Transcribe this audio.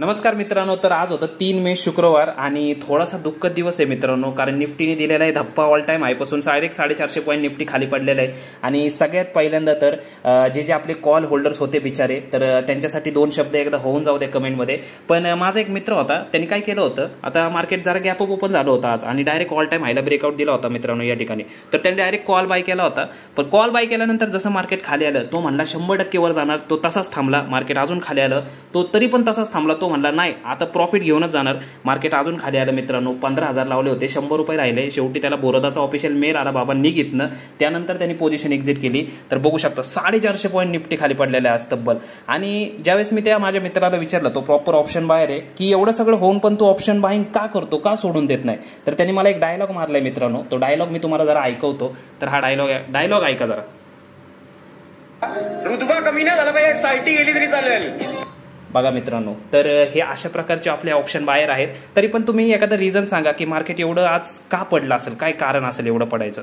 नमस्कार मित्रांनो तर आज होतं तीन मे शुक्रवार आणि थोडासा दुःखद दिवस आहे मित्रांनो कारण निफ्टीने दिलेला आहे धप्पा ऑल टाईम आयपासून डायरेक्ट साडेचारशे पॉईंट निफ्टी खाली पडलेला आहे. आणि सगळ्यात पहिल्यांदा तर जे जे आपले कॉल होल्डर्स होते बिचारे तर त्यांच्यासाठी दोन शब्द एकदा होऊन जाऊ दे कमेंटमध्ये पण माझा एक मित्र होता त्यांनी काय केलं होतं आता मार्केट जरा गॅप ओपन झालं होतं आज आणि डायरेक्ट ऑल टाईम हायला ब्रेकआउट दिला होता मित्रांनो या ठिकाणी. तर त्यांनी डायरेक्ट कॉल बाय केला होता. पण कॉल बाय केल्यानंतर जसं मार्केट खाली आलं तो म्हणला शंभर टक्केवर जाणार तो तसाच थांबला मार्केट अजून खाली आलं तो तरी पण तसाच थांबला तो म्हणला नाही आता प्रॉफिट घेऊनच जाणार. मार्केट अजून खाली आलं मित्रांनो. पंधरा हजार लावले होते शंभर रुपये राहिले. शेवटी त्याला बोरदाचा ऑफिशियल मेल आला बाबा निघितनं. त्यानंतर त्यांनी पोझिशन एक्झिट केली. तर बघू शकता साडेचारशे पॉईंट निफ्टी खाली पडलेले आज तब्बल. आणि ज्यावेळेस मी त्या माझ्या मित्राला विचारलं तो प्रॉपर ऑप्शन बाहेर आहे की एवढं सगळं होऊन पण तो ऑप्शन बाईंग का करतो का सोडून देत नाही? तर त्यांनी मला एक डायलॉग मारलाय मित्रांनो. तो डायलॉग मी तुम्हाला जरा ऐकवतो. तर हा डायलॉग डायलॉग ऐका जरा. रुतबा कमी नाही झाला पाहिजे सायटी गेली तरी चालेल. बघा मित्रांनो. तर हे अशा प्रकारचे आपले ऑप्शन बाहेर आहेत. तरी पण तुम्ही एखादं रिझन सांगा की मार्केट एवढं आज का पडलं असेल? काय कारण असेल एवढं पडायचं?